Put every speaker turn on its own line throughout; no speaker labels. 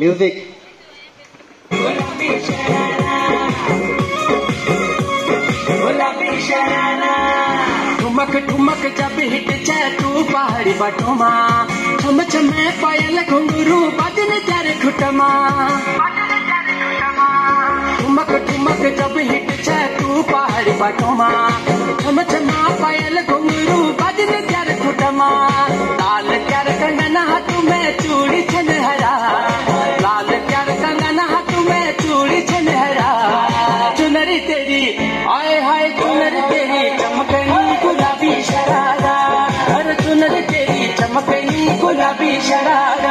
Music
ठुमक ठुमक जब हिट जाए तू पहाड़ी बटोमा। छम छमे पायल घुंगरू बदन त्यारे खुटमा ठुमक ठुमक जब हिट तू पहाड़ी छम छमा पायल घुंगरू बदन त्यारे खुटमा लाल त्यार कंगना हाथ में चूड़ी चमकई गुलाबी शरारा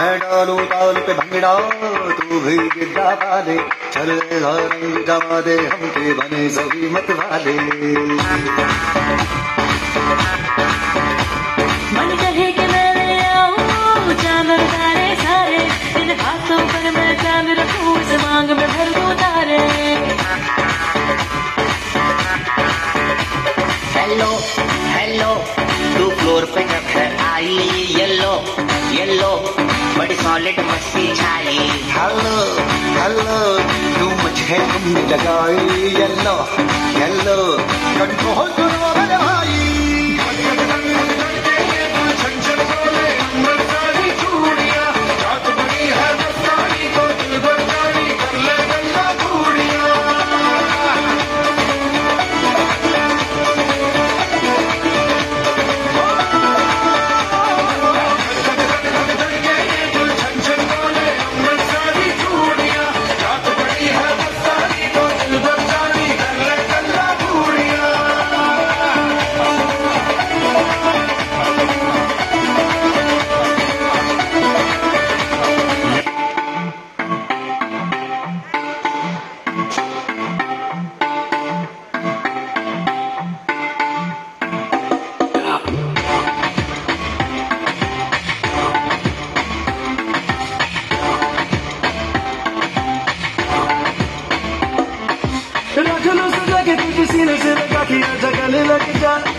मैं डालू ताल पे भंगड़ा तू भी गिद्दा वाले चल रंग जमा दे हमके बने सभी मत वाले
मन कहे कि मैं आऊँ चाँद तारे सारे। इन हाथों पर मैं चाँद रखूँ इस मांग में भर दूँ तारे।
हेलो हेलो तू फ्लोर पे है आई येलो येलो सॉलिड मस्ती छाई
हेलो हेलो तू मुझे लगाई येलो येलो कंट्रोल करो
look again.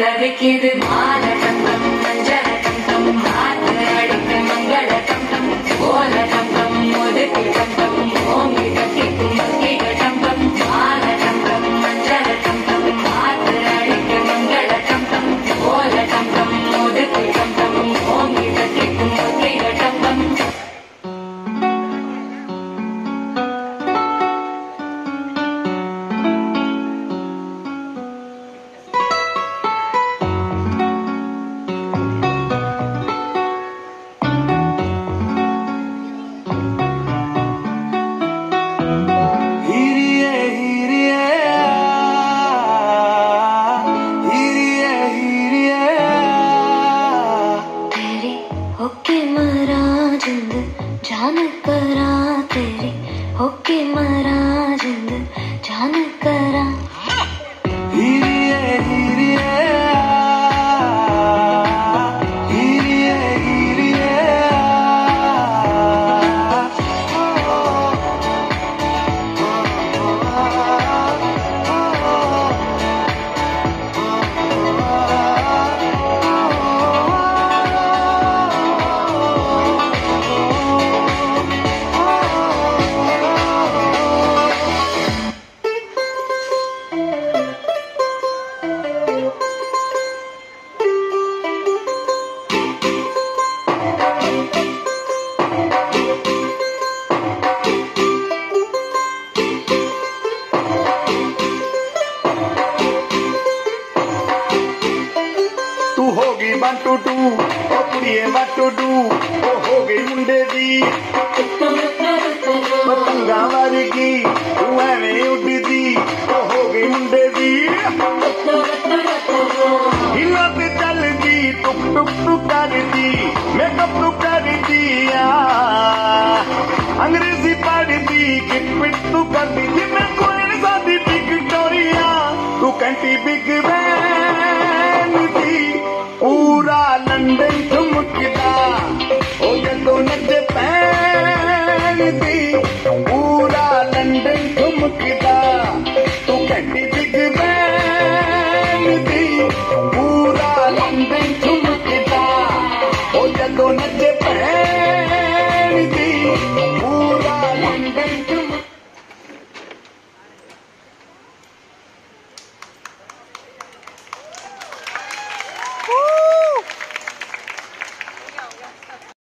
கதைக்குது மாலை जान करा तेरी होके मरा जिंद जान करा। हीरिए हीरिए what टू do ओ कुड़िए what to हो गई मुंडे दी। पतंगा वर्गी, तू एवें उड़ी दी। हो
गई मुंडे दी। हिला पे चल दी, टुक टुक टुक कर दी। मेकअप अंग्रेज़ी पढ़ दी, किट तू कर दी। मैं कोई सा बिग be